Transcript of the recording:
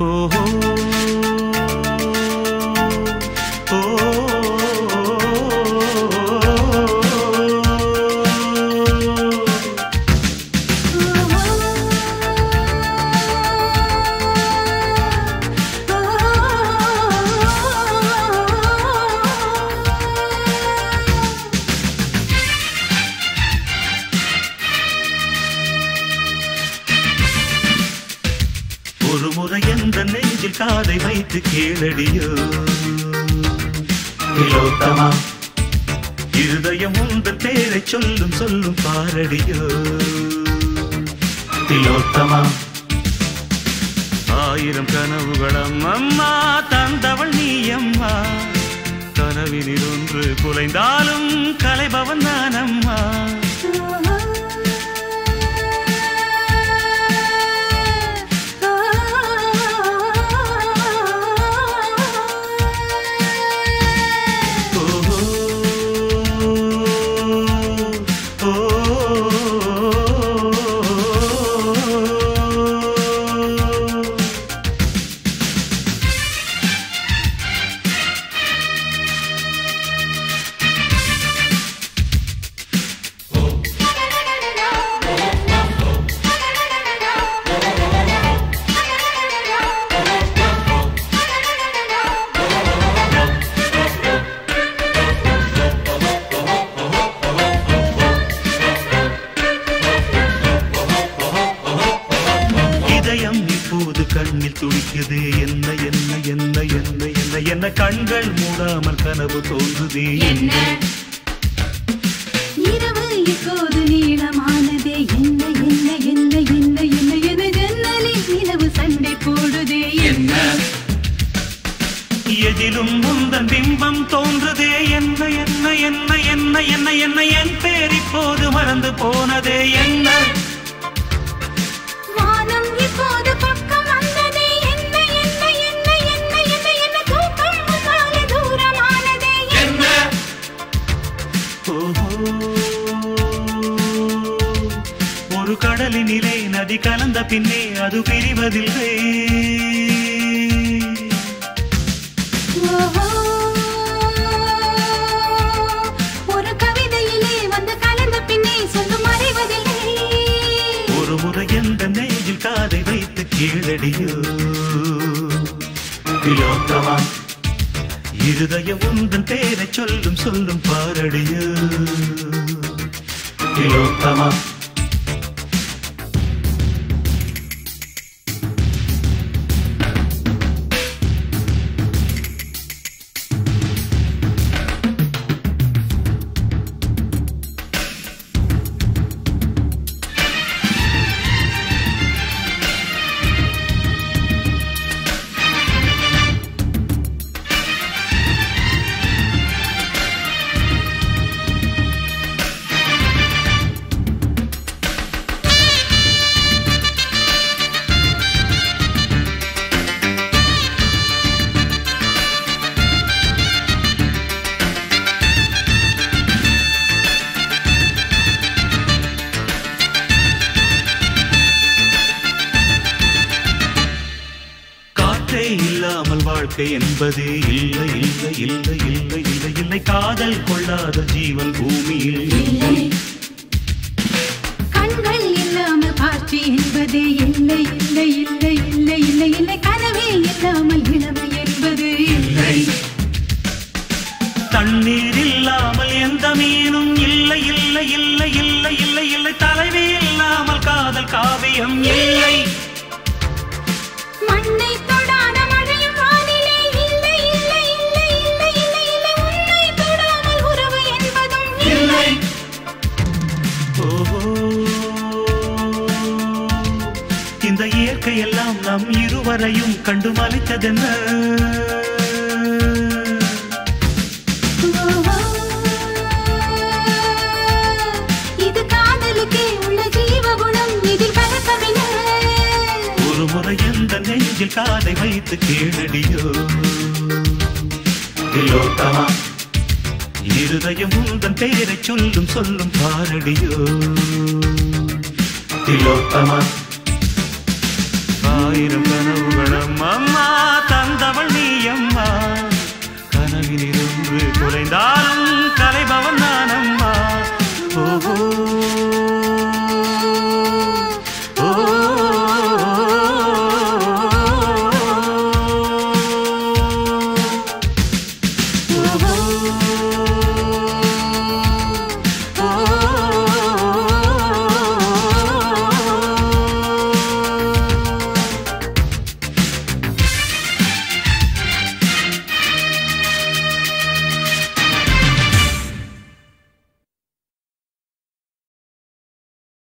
ஓஹோ ஒரு முறை எந்த நெஞ்சில் காதை வைத்து கேளடியோ? திலோத்தமா இருதயம் உந்தன் பேரை சொல்லும் சொல்லும் பாரடியோ? திலோத்தமா ஆயிரம் கனவுகளம் அம்மா தந்தவள் நீ அம்மா கனவினில் ஒன்று குலைந்தாலும் கலைபவன் நான் அம்மா இதயம் இப்போது கண்ணில் துடிக்குது என்ன என்ன என்ன என்ன என்ன என்ன கண்கள் மூடாமல் கனவு தோன்றுதே என்ன இரவு இப்போது நீளமானதே என்ன என்ன என்ன என்ன என்ன என ஜன்னலில் நிலவு சண்டை போடுதே என்ன எதிலும் முந்தன் பிம்பம் தோன்றுதே என்ன என்ன என்ன என்ன என்ன என்ன என் பேர் இப்போது மறந்து போனதே என்ன கடலினிலே நதி கலந்த பின்னே அது பிரிவதில்லை. ஒரு கவிதையிலே வந்து கலந்த பின்னே சொல்லும் அறிவதில்லை ஒரு முறை எந்த நெஞ்சில் காதை வைத்து கீழடியோ. இருதயம் உந்தன் பேரை சொல்லும் சொல்லும் பாரடியோ. திலோத்தமா வாழ்க்கை என்பதே இல்லை இல்லை இல்லை இல்லை இல்லை இல்லை காதல் கொள்ளாத ஜீவன் பூமியில் இல்லை கண்கள் இல்லாமல் காட்சி என்பதே இல்லை இல்லை இல்லை இல்லை இல்லை இல்லை கனவே இல்லாமல் இளமை என்பது இல்லை தண்ணீர் இல்லாமல் எந்த மீனும் இல்லை இல்லை இல்லை இல்லை இல்லை இல்லை தலைவி இல்லாமல் காதல் காவியம் இல்லை இந்த இயற்கை எல்லாம் நம் இருவரையும் கண்டு மலித்ததென்ன? ஒரு முறை எந்த நெஞ்சில் காதை வைத்து கேளடியோ? திலோத்தமா இருதயம் உந்தன் பெயரை சொல்லும் சொல்லும் பாரடியோ? திலோத்தமா ஆயிரம் கனவுகளும் அம்மா தந்தவள் நீ அம்மா. கனவிலிருந்து குலைந்தாலும் கலைபவன் நான் அம்மா. ஓஹோ. Oh